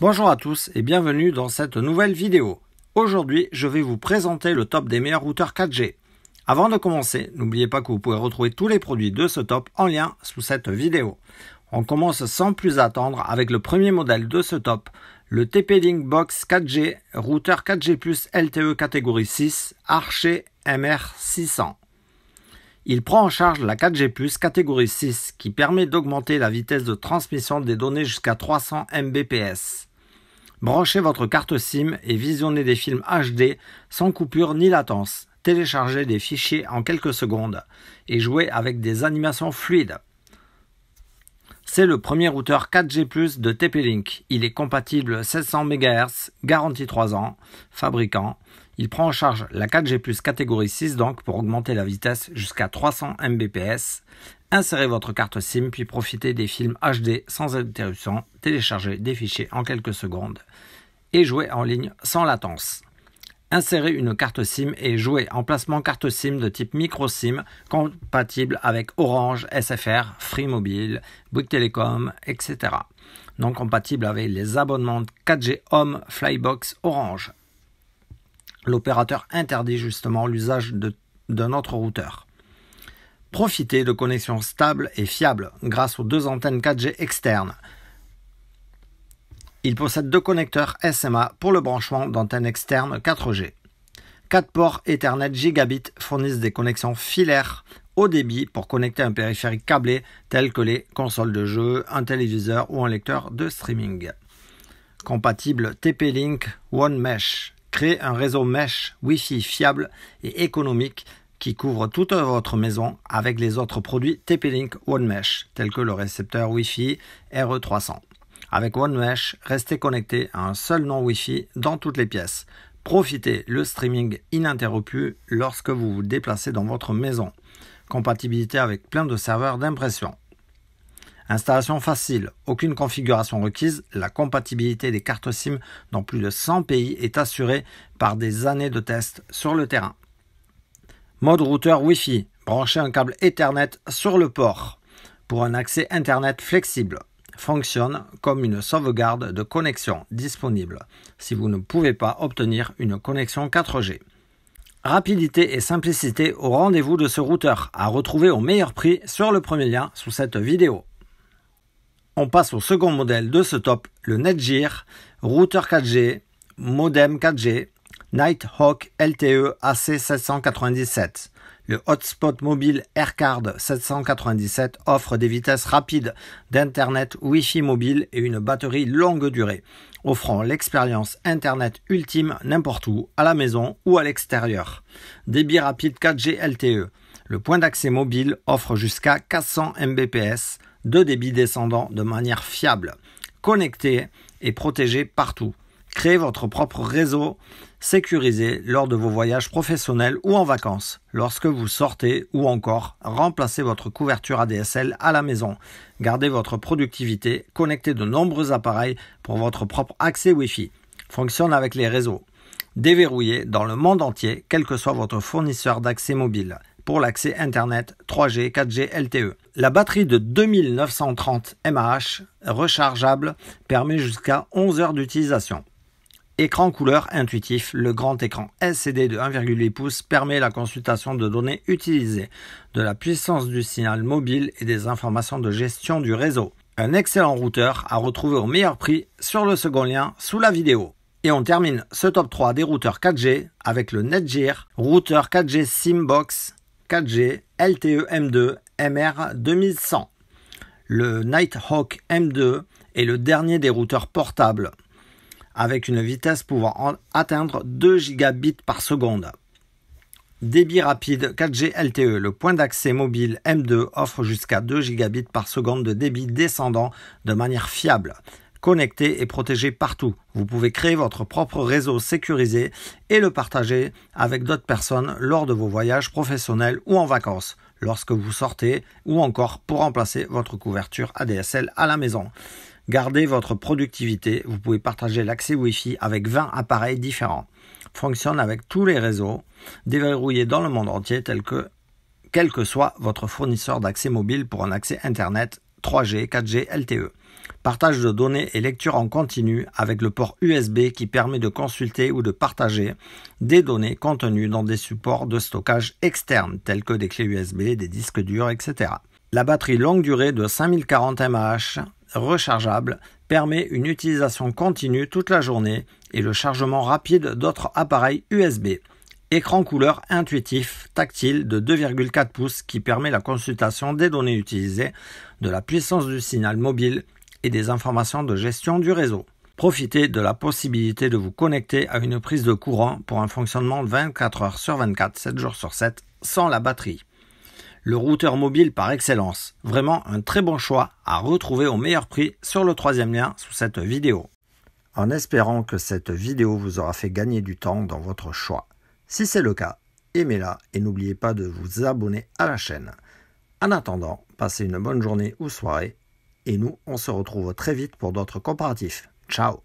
Bonjour à tous et bienvenue dans cette nouvelle vidéo. Aujourd'hui, je vais vous présenter le top des meilleurs routeurs 4G. Avant de commencer, n'oubliez pas que vous pouvez retrouver tous les produits de ce top en lien sous cette vidéo. On commence sans plus attendre avec le premier modèle de ce top, le TP-Link Box 4G routeur 4G LTE catégorie 6 Archer MR600. Il prend en charge la 4G catégorie 6 qui permet d'augmenter la vitesse de transmission des données jusqu'à 300 Mbps. Branchez votre carte SIM et visionnez des films HD sans coupure ni latence. Téléchargez des fichiers en quelques secondes et jouez avec des animations fluides. C'est le premier routeur 4G+, de TP-Link. Il est compatible 700 MHz, garantie 3 ans, fabricant. Il prend en charge la 4G+, catégorie 6 donc pour augmenter la vitesse jusqu'à 300 Mbps. Insérez votre carte SIM puis profitez des films HD sans interruption, téléchargez des fichiers en quelques secondes et jouez en ligne sans latence. Insérez une carte SIM et jouez en placement carte SIM de type micro SIM compatible avec Orange, SFR, Free Mobile, Bouygues Telecom, etc. Non compatible avec les abonnements 4G Home, Flybox, Orange. L'opérateur interdit justement l'usage de notre routeur. Profitez de connexions stables et fiables grâce aux deux antennes 4G externes il possède deux connecteurs SMA pour le branchement d'antennes externes 4G. Quatre ports Ethernet gigabit fournissent des connexions filaires haut débit pour connecter un périphérique câblé tel que les consoles de jeux, un téléviseur ou un lecteur de streaming. Compatible TP-Link One Mesh. Créez un réseau mesh Wi-Fi fiable et économique qui couvre toute votre maison avec les autres produits TP-Link One Mesh tels que le récepteur Wi-Fi RE300. Avec OneMesh, restez connecté à un seul nom Wi-Fi dans toutes les pièces. Profitez le streaming ininterrompu lorsque vous vous déplacez dans votre maison. Compatibilité avec plein de serveurs d'impression. Installation facile, aucune configuration requise, la compatibilité des cartes SIM dans plus de 100 pays est assurée par des années de tests sur le terrain. Mode routeur Wi-Fi, branchez un câble Ethernet sur le port pour un accès Internet flexible fonctionne comme une sauvegarde de connexion disponible si vous ne pouvez pas obtenir une connexion 4G. Rapidité et simplicité au rendez-vous de ce routeur à retrouver au meilleur prix sur le premier lien sous cette vidéo. On passe au second modèle de ce top, le Netgear, routeur 4G, modem 4G, Nighthawk LTE AC797. Le hotspot mobile AirCard 797 offre des vitesses rapides d'Internet Wi-Fi mobile et une batterie longue durée, offrant l'expérience Internet ultime n'importe où, à la maison ou à l'extérieur. Débit rapide 4G LTE. Le point d'accès mobile offre jusqu'à 400 Mbps de débit descendant de manière fiable, connecté et protégé partout. Créez votre propre réseau sécurisé lors de vos voyages professionnels ou en vacances, lorsque vous sortez ou encore remplacez votre couverture ADSL à la maison. Gardez votre productivité, connectez de nombreux appareils pour votre propre accès Wi-Fi. Fonctionne avec les réseaux. Déverrouillé dans le monde entier, quel que soit votre fournisseur d'accès mobile pour l'accès Internet 3G, 4G, LTE. La batterie de 2930 mAh rechargeable permet jusqu'à 11 heures d'utilisation. Écran couleur intuitif, le grand écran LCD de 1,8 pouces permet la consultation de données utilisées, de la puissance du signal mobile et des informations de gestion du réseau. Un excellent routeur à retrouver au meilleur prix sur le second lien sous la vidéo. Et on termine ce top 3 des routeurs 4G avec le Netgear, routeur 4G Simbox 4G LTE M2 MR 2100. Le Nighthawk M2 est le dernier des routeurs portables avec une vitesse pouvant atteindre 2 gigabits par seconde. Débit rapide 4G LTE, le point d'accès mobile M2 offre jusqu'à 2 gigabits par seconde de débit descendant de manière fiable. Connecté et protégé partout. Vous pouvez créer votre propre réseau sécurisé et le partager avec d'autres personnes lors de vos voyages professionnels ou en vacances, lorsque vous sortez ou encore pour remplacer votre couverture ADSL à la maison. Gardez votre productivité, vous pouvez partager l'accès Wi-Fi avec 20 appareils différents. Fonctionne avec tous les réseaux, déverrouillés dans le monde entier tel que quel que soit votre fournisseur d'accès mobile pour un accès Internet 3G, 4G, LTE. Partage de données et lecture en continu avec le port USB qui permet de consulter ou de partager des données contenues dans des supports de stockage externes tels que des clés USB, des disques durs, etc. La batterie longue durée de 5040 mAh rechargeable permet une utilisation continue toute la journée et le chargement rapide d'autres appareils USB. Écran couleur intuitif tactile de 2,4 pouces qui permet la consultation des données utilisées, de la puissance du signal mobile et des informations de gestion du réseau. Profitez de la possibilité de vous connecter à une prise de courant pour un fonctionnement 24 heures sur 24, 7 jours sur 7, sans la batterie. Le routeur mobile par excellence. Vraiment un très bon choix à retrouver au meilleur prix sur le troisième lien sous cette vidéo. En espérant que cette vidéo vous aura fait gagner du temps dans votre choix. Si c'est le cas, aimez-la et n'oubliez pas de vous abonner à la chaîne. En attendant, passez une bonne journée ou soirée et nous, on se retrouve très vite pour d'autres comparatifs. Ciao